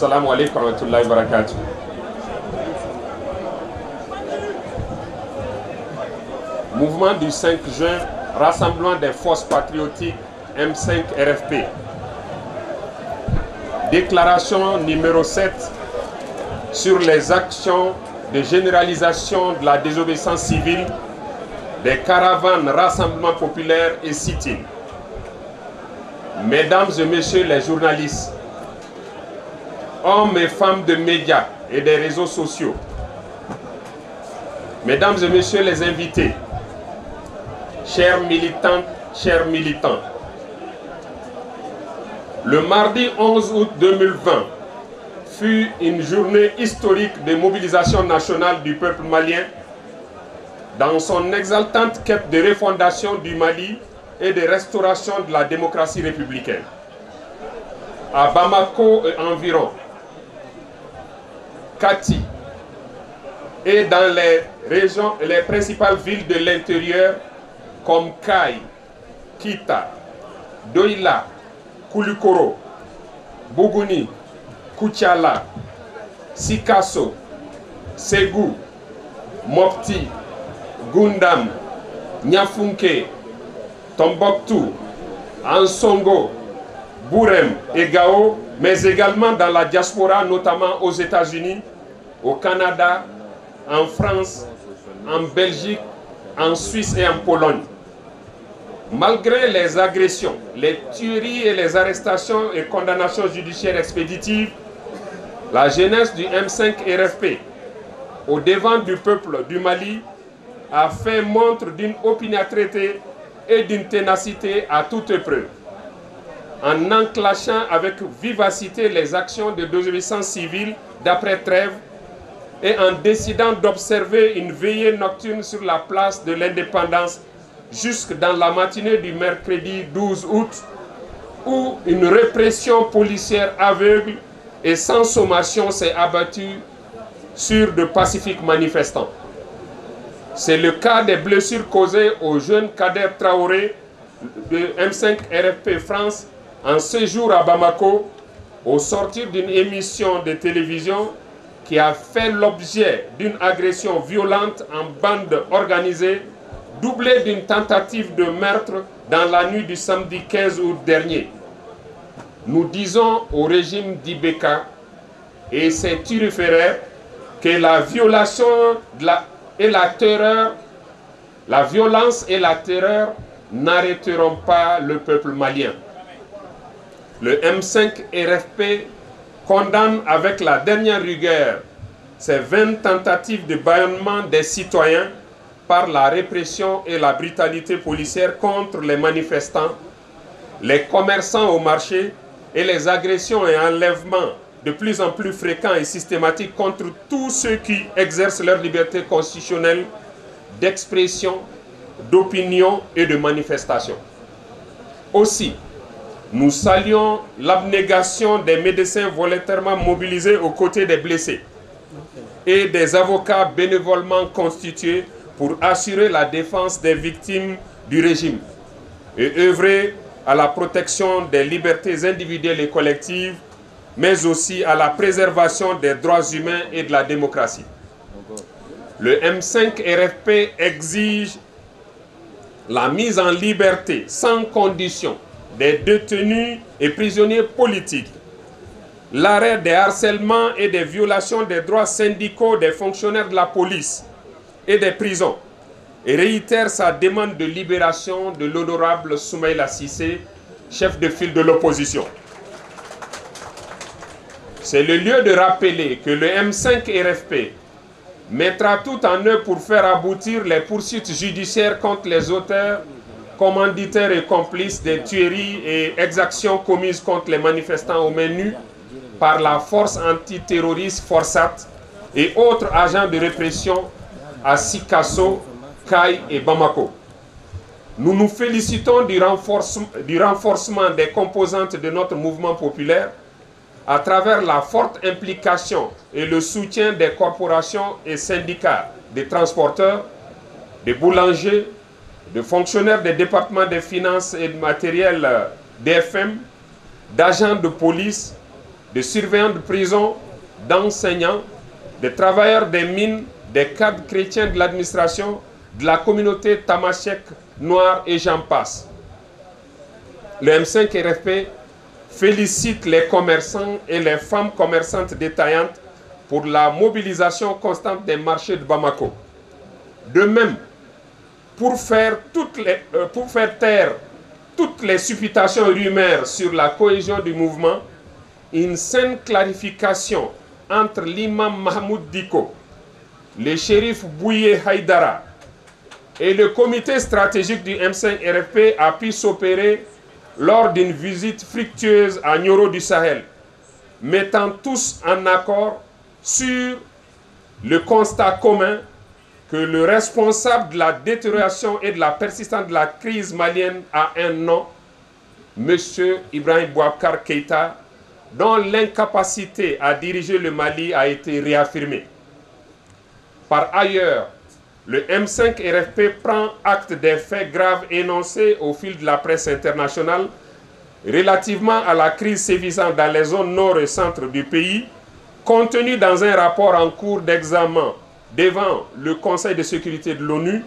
Assalamu alaikum wa rahmatullahi wa barakatuh. Mouvement du 5 juin, rassemblement des forces patriotiques M5 RFP. Déclaration numéro 7 sur les actions de généralisation de la désobéissance civile des caravanes, rassemblements populaires et sit-in. Mesdames et messieurs les journalistes, hommes et femmes de médias et des réseaux sociaux, mesdames et messieurs les invités, chers militantes, chers militants, le mardi 11 août 2020 fut une journée historique de mobilisation nationale du peuple malien dans son exaltante quête de refondation du Mali et de restauration de la démocratie républicaine. À Bamako et environ, Kati. Et dans les régions, les principales villes de l'intérieur comme Kai, Kita, Doila, Koulikoro, Bougouni, Kouchala, Sikasso, Ségou, Mopti, Gundam, Nyafunke, Tombouctou, Ansongo, Bourem et Gao, mais également dans la diaspora, notamment aux États-Unis, au Canada, en France, en Belgique, en Suisse et en Pologne. Malgré les agressions, les tueries et les arrestations et condamnations judiciaires expéditives, la jeunesse du M5 RFP, au devant du peuple du Mali, a fait montre d'une opiniâtreté et d'une ténacité à toute épreuve, en enclenchant avec vivacité les actions de désobéissance civile d'après-trêve et en décidant d'observer une veillée nocturne sur la place de l'indépendance jusque dans la matinée du mercredi 12 août, où une répression policière aveugle et sans sommation s'est abattue sur de pacifiques manifestants. C'est le cas des blessures causées au jeune Kader Traoré de M5 RFP France en séjour à Bamako au sortir d'une émission de télévision qui a fait l'objet d'une agression violente en bande organisée doublée d'une tentative de meurtre dans la nuit du samedi 15 août dernier. Nous disons au régime d'Ibeka et ses turiféraires que la violation et la terreur, la violence et la terreur n'arrêteront pas le peuple malien. Le M5 RFP condamne avec la dernière rigueur ces 20 tentatives de bâillonnement des citoyens par la répression et la brutalité policière contre les manifestants, les commerçants au marché et les agressions et enlèvements de plus en plus fréquents et systématiques contre tous ceux qui exercent leur liberté constitutionnelle d'expression, d'opinion et de manifestation. Aussi, nous saluons l'abnégation des médecins volontairement mobilisés aux côtés des blessés et des avocats bénévolement constitués pour assurer la défense des victimes du régime et œuvrer à la protection des libertés individuelles et collectives, mais aussi à la préservation des droits humains et de la démocratie. Le M5 RFP exige la mise en liberté sans condition des détenus et prisonniers politiques, l'arrêt des harcèlements et des violations des droits syndicaux des fonctionnaires de la police et des prisons, et réitère sa demande de libération de l'honorable Soumaïla Sissé, chef de file de l'opposition. C'est le lieu de rappeler que le M5 RFP mettra tout en œuvre pour faire aboutir les poursuites judiciaires contre les auteurs, commanditaires et complices des tueries et exactions commises contre les manifestants au menu par la force antiterroriste Forsat et autres agents de répression à Sikasso, Kai et Bamako. Nous nous félicitons du du renforcement des composantes de notre mouvement populaire à travers la forte implication et le soutien des corporations et syndicats des transporteurs, des boulangers, des fonctionnaires des départements des finances et du matériel DFM, d'agents de police, de surveillants de prison, d'enseignants, de travailleurs des mines, des cadres chrétiens de l'administration, de la communauté tamashek, noire et j'en passe. Le M5 RFP félicite les commerçants et les femmes commerçantes détaillantes pour la mobilisation constante des marchés de Bamako. De même, euh, pour faire taire toutes les supputations rumeurs sur la cohésion du mouvement, une saine clarification entre l'imam Mahmoud Diko, le shérif Bouye Haïdara et le comité stratégique du M5 RFP a pu s'opérer lors d'une visite fructueuse à Nyoro du Sahel, mettant tous en accord sur le constat commun que le responsable de la détérioration et de la persistance de la crise malienne a un nom, M. Ibrahim Bouakar Keïta, dont l'incapacité à diriger le Mali a été réaffirmée. Par ailleurs, le M5 RFP prend acte des faits graves énoncés au fil de la presse internationale relativement à la crise sévissant dans les zones nord et centre du pays, contenus dans un rapport en cours d'examen devant le Conseil de sécurité de l'ONU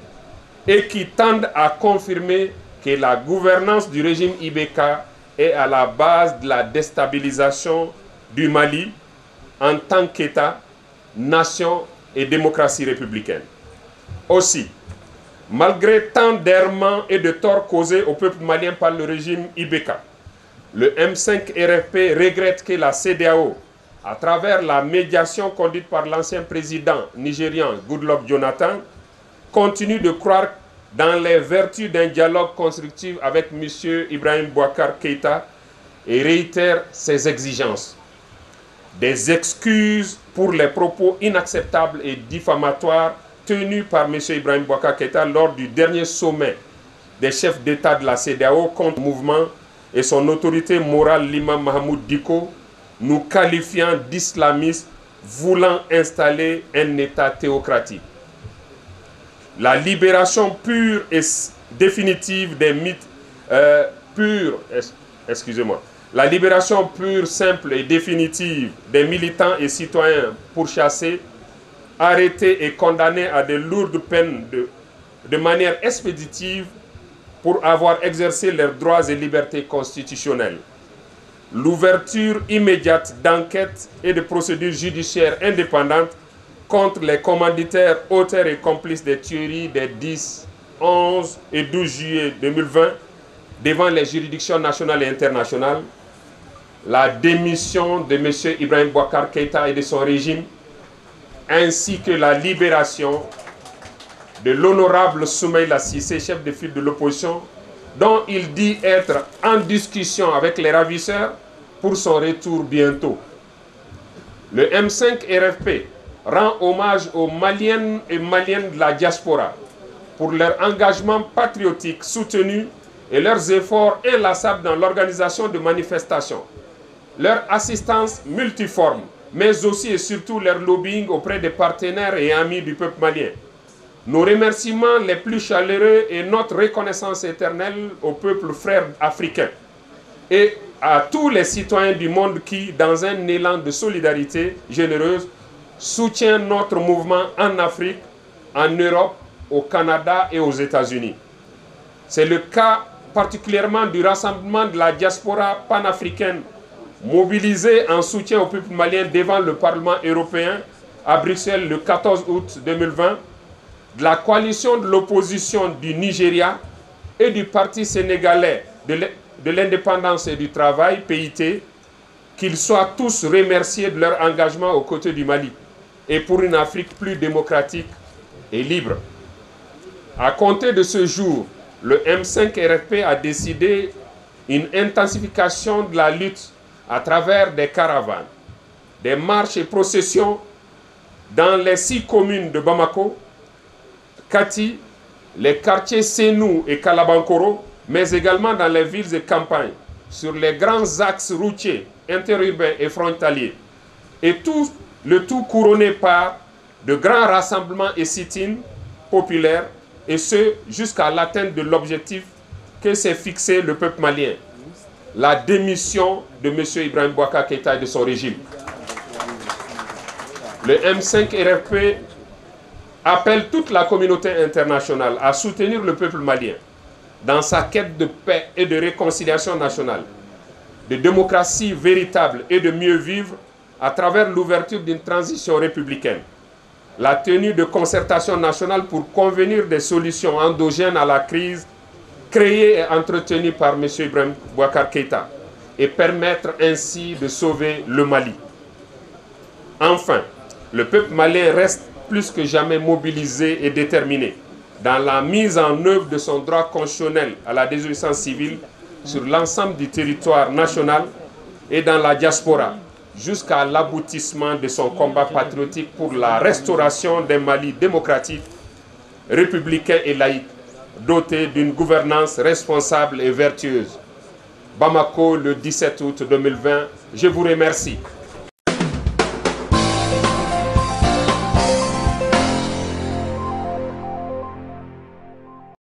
et qui tendent à confirmer que la gouvernance du régime IBK est à la base de la déstabilisation du Mali en tant qu'État, nation et démocratie républicaine. Aussi, malgré tant d'errements et de torts causés au peuple malien par le régime IBK, le M5 RFP regrette que la CDAO, à travers la médiation conduite par l'ancien président nigérian Goodluck Jonathan, continue de croire dans les vertus d'un dialogue constructif avec M. Ibrahim Bouakar Keïta et réitère ses exigences. Des excuses pour les propos inacceptables et diffamatoires tenus par M. Ibrahim Bouakar Keïta lors du dernier sommet des chefs d'État de la CDAO contre le mouvement et son autorité morale, l'imam Mahmoud Diko, nous qualifiant d'islamistes voulant installer un État théocratique. La libération pure et définitive des mythes euh, purs, excusez-moi, la libération pure, simple et définitive des militants et citoyens pourchassés, arrêtés et condamnés à de lourdes peines de, de manière expéditive pour avoir exercé leurs droits et libertés constitutionnelles l'ouverture immédiate d'enquêtes et de procédures judiciaires indépendantes contre les commanditaires, auteurs et complices des tueries des 10, 11 et 12 juillet 2020 devant les juridictions nationales et internationales, la démission de M. Ibrahim Bouakar Keïta et de son régime, ainsi que la libération de l'honorable Soumaïla Sissé, chef de file de l'opposition, dont il dit être en discussion avec les ravisseurs pour son retour bientôt. Le M5 RFP rend hommage aux Maliennes et Maliennes de la diaspora pour leur engagement patriotique soutenu et leurs efforts inlassables dans l'organisation de manifestations, leur assistance multiforme, mais aussi et surtout leur lobbying auprès des partenaires et amis du peuple malien. Nos remerciements les plus chaleureux et notre reconnaissance éternelle au peuple frère africain et à tous les citoyens du monde qui, dans un élan de solidarité généreuse, soutiennent notre mouvement en Afrique, en Europe, au Canada et aux États-Unis. C'est le cas particulièrement du rassemblement de la diaspora panafricaine mobilisée en soutien au peuple malien devant le Parlement européen à Bruxelles le 14 août 2020 de la coalition de l'opposition du Nigeria et du Parti sénégalais de l'indépendance et du travail, PIT, qu'ils soient tous remerciés de leur engagement aux côtés du Mali et pour une Afrique plus démocratique et libre. À compter de ce jour, le M5 RFP a décidé une intensification de la lutte à travers des caravanes, des marches et processions dans les six communes de Bamako, Kati, les quartiers Senou et Kalabankoro, mais également dans les villes et campagnes, sur les grands axes routiers, interurbains et frontaliers. Et tout, le tout couronné par de grands rassemblements et sit-ins populaires, et ce jusqu'à l'atteinte de l'objectif que s'est fixé le peuple malien. la démission de M. Ibrahim Bouaka Keïta et de son régime. Le M5 RFP appelle toute la communauté internationale à soutenir le peuple malien dans sa quête de paix et de réconciliation nationale, de démocratie véritable et de mieux vivre à travers l'ouverture d'une transition républicaine, la tenue de concertation nationale pour convenir des solutions endogènes à la crise créée et entretenue par M. Ibrahim Bouakar Keïta et permettre ainsi de sauver le Mali. Enfin, le peuple malien reste plus que jamais mobilisé et déterminé dans la mise en œuvre de son droit constitutionnel à la désobéissance civile sur l'ensemble du territoire national et dans la diaspora, jusqu'à l'aboutissement de son combat patriotique pour la restauration d'un Mali démocratique, républicain et laïque, doté d'une gouvernance responsable et vertueuse. Bamako, le 17 août 2020, je vous remercie.